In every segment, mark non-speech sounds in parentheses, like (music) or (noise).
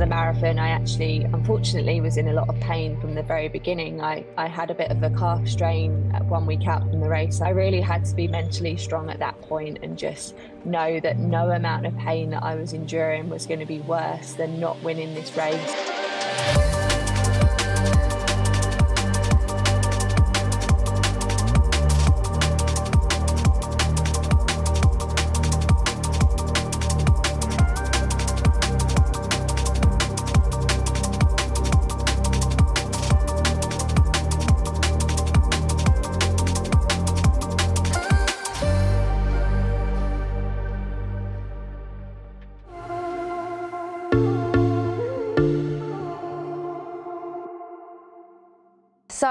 The marathon, I actually, unfortunately, was in a lot of pain from the very beginning. I, I had a bit of a calf strain one week out from the race. I really had to be mentally strong at that point and just know that no amount of pain that I was enduring was going to be worse than not winning this race.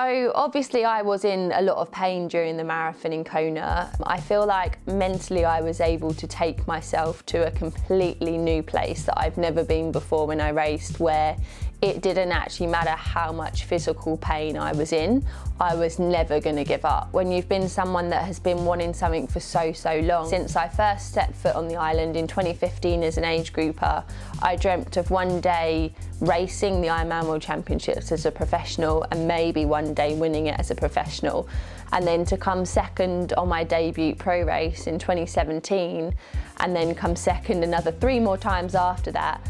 So obviously I was in a lot of pain during the marathon in Kona. I feel like mentally I was able to take myself to a completely new place that I've never been before when I raced where it didn't actually matter how much physical pain I was in, I was never going to give up. When you've been someone that has been wanting something for so, so long, since I first set foot on the island in 2015 as an age grouper, I dreamt of one day racing the Ironman World Championships as a professional and maybe one day winning it as a professional. And then to come second on my debut pro race in 2017 and then come second another three more times after that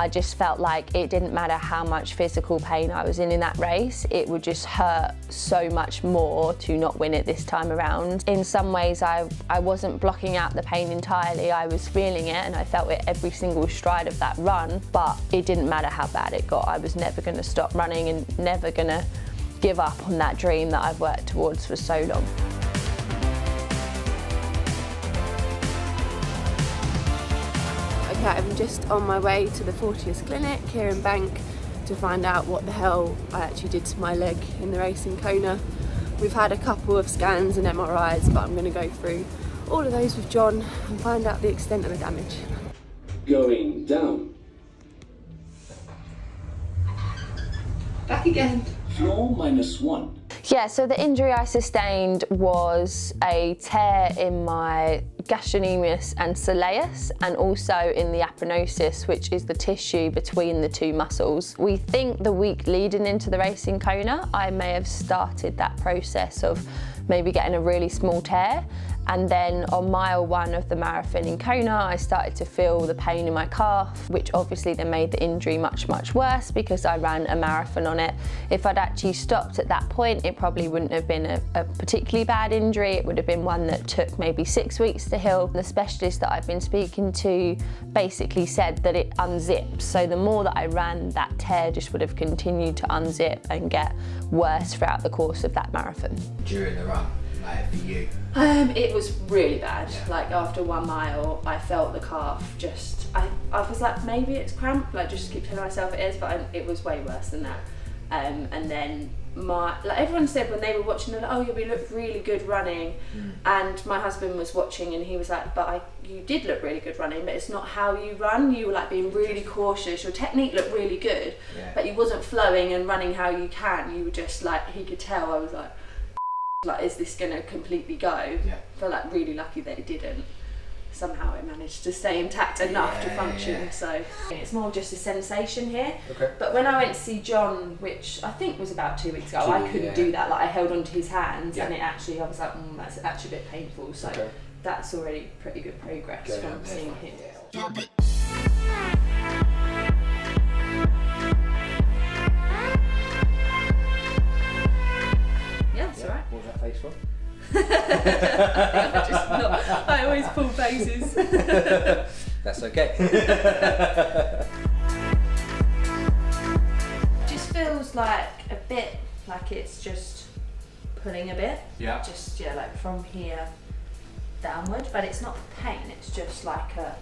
I just felt like it didn't matter how much physical pain I was in in that race, it would just hurt so much more to not win it this time around. In some ways, I, I wasn't blocking out the pain entirely, I was feeling it and I felt it every single stride of that run, but it didn't matter how bad it got. I was never going to stop running and never going to give up on that dream that I've worked towards for so long. I'm just on my way to the Fortius Clinic here in Bank to find out what the hell I actually did to my leg in the race in Kona. We've had a couple of scans and MRIs, but I'm going to go through all of those with John and find out the extent of the damage. Going down. Back again. Floor minus one. Yeah, so the injury I sustained was a tear in my gastrocnemius and soleus and also in the aponeurosis, which is the tissue between the two muscles. We think the week leading into the race in Kona, I may have started that process of maybe getting a really small tear and then on mile one of the marathon in Kona, I started to feel the pain in my calf, which obviously then made the injury much, much worse because I ran a marathon on it. If I'd actually stopped at that point, it probably wouldn't have been a, a particularly bad injury. It would have been one that took maybe six weeks to heal. The specialist that I've been speaking to basically said that it unzips. So the more that I ran, that tear just would have continued to unzip and get worse throughout the course of that marathon. During the run? Like for you? Um, it was really bad. Yeah. Like after one mile, I felt the calf just. I, I was like, maybe it's cramp. Like just keep telling myself it is, but I, it was way worse than that. Um, and then my like everyone said when they were watching, they're like, oh, you look really good running. Mm. And my husband was watching, and he was like, but I, you did look really good running, but it's not how you run. You were like being really cautious. Your technique looked really good, yeah. but you wasn't flowing and running how you can. You were just like he could tell. I was like like is this going to completely go yeah. but like really lucky that it didn't somehow it managed to stay intact enough yeah, to function yeah. so it's more just a sensation here okay. but when I went to see John which I think was about two weeks ago two, I couldn't yeah. do that like I held onto his hands and it actually I was like mm, that's actually a bit painful so okay. that's already pretty good progress okay. from seeing him for? I, I always pull faces. (laughs) That's okay. (laughs) just feels like a bit like it's just pulling a bit. Yeah. Just yeah, like from here downward, but it's not pain. It's just like a.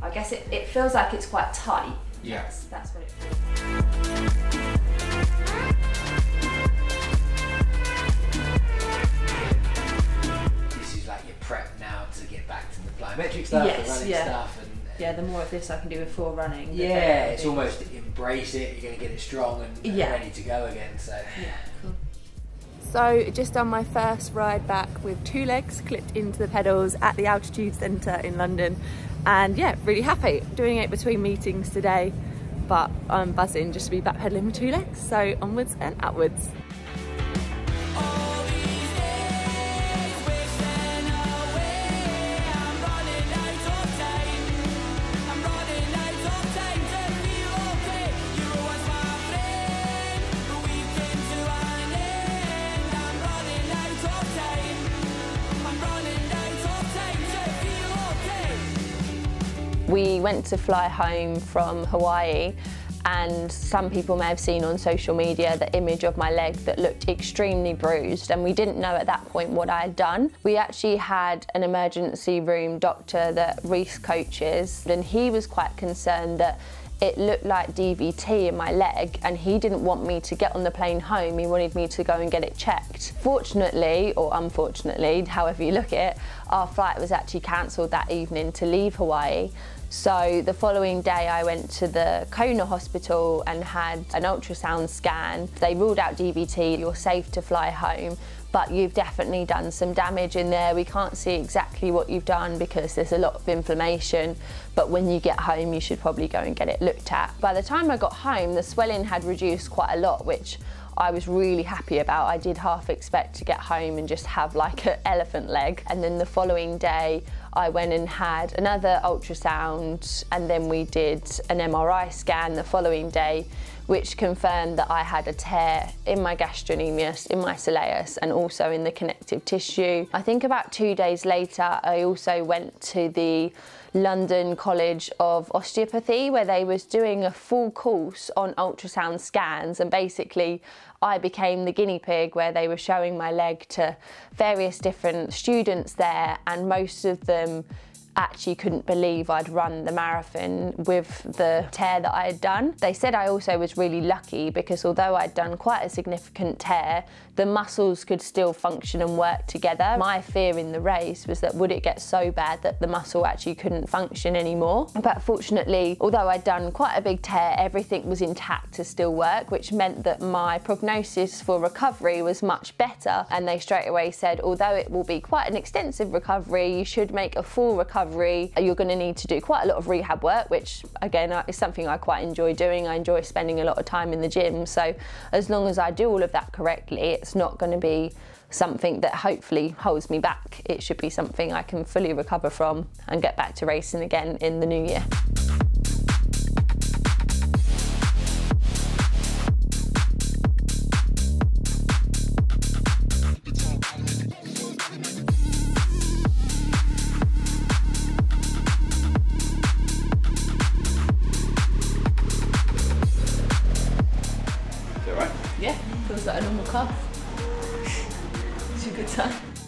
I guess it, it feels like it's quite tight. Yeah. That's, that's what it feels. Stuff, yes, the running yeah. stuff, and, yeah, the more of this I can do before running. Yeah, it's almost embrace it. You're going to get it strong and, and yeah. ready to go again. So yeah, cool. So just on my first ride back with two legs clipped into the pedals at the Altitude Centre in London and yeah, really happy doing it between meetings today but I'm buzzing just to be backpedaling with two legs. So onwards and outwards. We went to fly home from Hawaii and some people may have seen on social media the image of my leg that looked extremely bruised and we didn't know at that point what I had done. We actually had an emergency room doctor that Reece coaches and he was quite concerned that it looked like DVT in my leg and he didn't want me to get on the plane home, he wanted me to go and get it checked. Fortunately, or unfortunately, however you look at it, our flight was actually cancelled that evening to leave Hawaii so the following day I went to the Kona hospital and had an ultrasound scan. They ruled out DVT, you're safe to fly home, but you've definitely done some damage in there. We can't see exactly what you've done because there's a lot of inflammation, but when you get home you should probably go and get it looked at. By the time I got home, the swelling had reduced quite a lot, which I was really happy about. I did half expect to get home and just have like an (laughs) elephant leg. And then the following day, I went and had another ultrasound and then we did an MRI scan the following day which confirmed that I had a tear in my gastrocnemius, in my soleus, and also in the connective tissue. I think about two days later, I also went to the London College of Osteopathy where they was doing a full course on ultrasound scans and basically I became the guinea pig where they were showing my leg to various different students there and most of them actually couldn't believe I'd run the marathon with the tear that I had done. They said I also was really lucky because although I'd done quite a significant tear, the muscles could still function and work together. My fear in the race was that would it get so bad that the muscle actually couldn't function anymore. But fortunately, although I'd done quite a big tear, everything was intact to still work, which meant that my prognosis for recovery was much better. And they straight away said, although it will be quite an extensive recovery, you should make a full recovery recovery. You're going to need to do quite a lot of rehab work, which again is something I quite enjoy doing. I enjoy spending a lot of time in the gym. So as long as I do all of that correctly, it's not going to be something that hopefully holds me back. It should be something I can fully recover from and get back to racing again in the new year.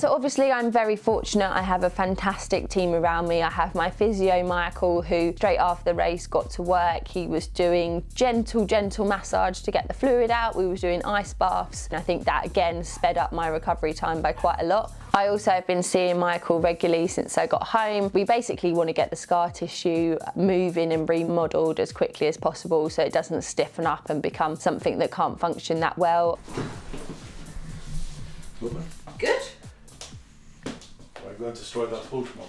So obviously I'm very fortunate. I have a fantastic team around me. I have my physio, Michael, who straight after the race got to work. He was doing gentle, gentle massage to get the fluid out. We were doing ice baths. And I think that again sped up my recovery time by quite a lot. I also have been seeing Michael regularly since I got home. We basically want to get the scar tissue moving and remodelled as quickly as possible so it doesn't stiffen up and become something that can't function that well. Good going to destroy that pool tomorrow.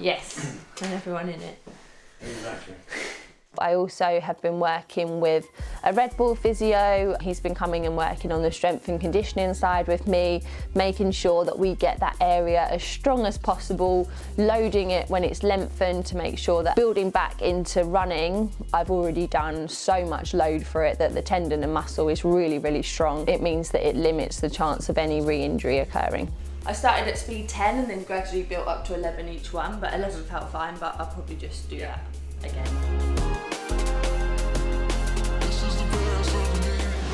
Yes, (clears throat) and everyone in it. Exactly. I also have been working with a Red Bull physio. He's been coming and working on the strength and conditioning side with me, making sure that we get that area as strong as possible, loading it when it's lengthened to make sure that building back into running, I've already done so much load for it that the tendon and muscle is really, really strong. It means that it limits the chance of any re-injury occurring. I started at speed 10 and then gradually built up to 11 each one, but 11 felt fine, but I'll probably just do that again.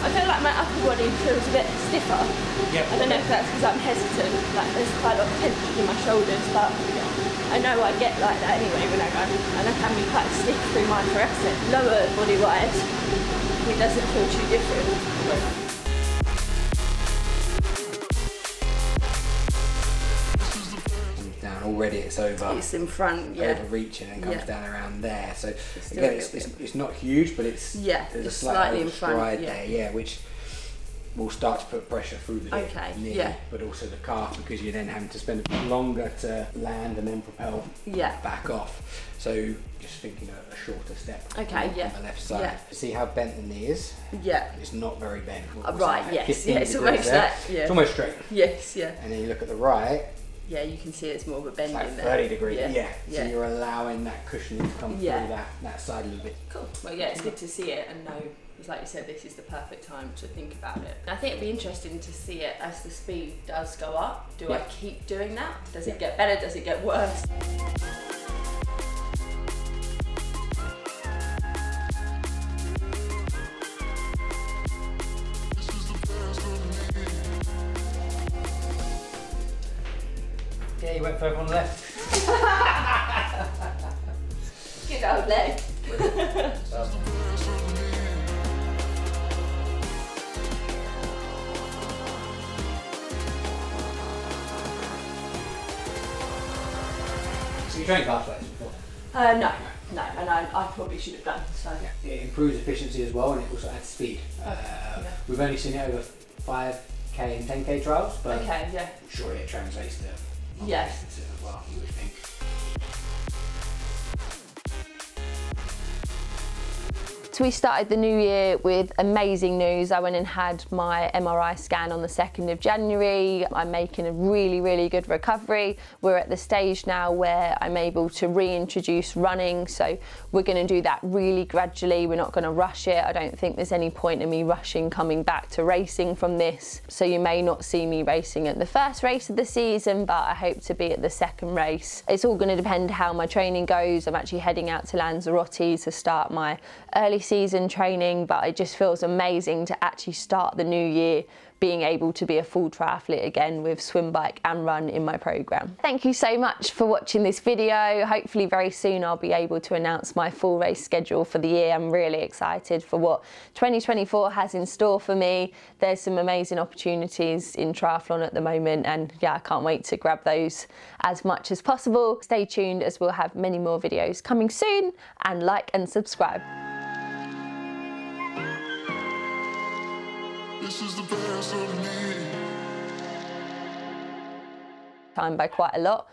I feel like my upper body feels a bit stiffer. Yep. I don't know if that's because I'm hesitant, like there's quite a lot of tension in my shoulders, but I know I get like that anyway when I run, and I can be quite stiff through my fluorescent. Lower body wise, it doesn't feel too different. Already it's over. It's in front, yeah. Overreaching and comes yeah. down around there. So it's again, it's, it's, it's, not huge, but it's yeah, there's a slightly in front, yeah. there, yeah, which will start to put pressure through the Okay, knee, yeah. but also the calf because you're then having to spend a bit longer to land and then propel Yeah. back off. So just thinking a, a shorter step Okay, on, yeah, on the left side. yeah. See how bent the knee is? Yeah. It's not very bent. Uh, right, that, yes, yeah, it's almost there? that, yeah. It's almost straight. Yes, yeah. And then you look at the right, Yeah, you can see it's more of a bend like in there. 30 degrees. Yeah. Yeah. yeah. So you're allowing that cushioning to come Yeah. through that, that side a little bit. Cool. Well, yeah, it's good to see it and know, because like you said, this is the perfect time to think about it. I think it'd be interesting to see it as the speed does go up. Do I keep doing that? Does it get better? Does it get worse? Yeah, you went for everyone left. Good old leg. So you trained calf flexors before? Uh, no, no, and I, I probably should have done so. Yeah. It improves efficiency as well and it also adds speed. Uh, yeah. We've only seen it over 5k and 10k trials, but Okay, yeah. surely it translates to well, you would think. We started the new year with amazing news. I went and had my MRI scan on the 2nd of January. I'm making a really, really good recovery. We're at the stage now where I'm able to reintroduce running. So we're going to do that really gradually. We're not going to rush it. I don't think there's any point in me rushing coming back to racing from this. So you may not see me racing at the first race of the season, but I hope to be at the second race. It's all going to depend how my training goes. I'm actually heading out to Lanzarote to start my early season training, but it just feels amazing to actually start the new year being able to be a full triathlete again with swim, bike and run in my program. Thank you so much for watching this video. Hopefully very soon I'll be able to announce my full race schedule for the year. I'm really excited for what 2024 has in store for me. There's some amazing opportunities in triathlon at the moment and yeah, I can't wait to grab those as much as possible. Stay tuned as we'll have many more videos coming soon and like and subscribe. Time by quite a lot.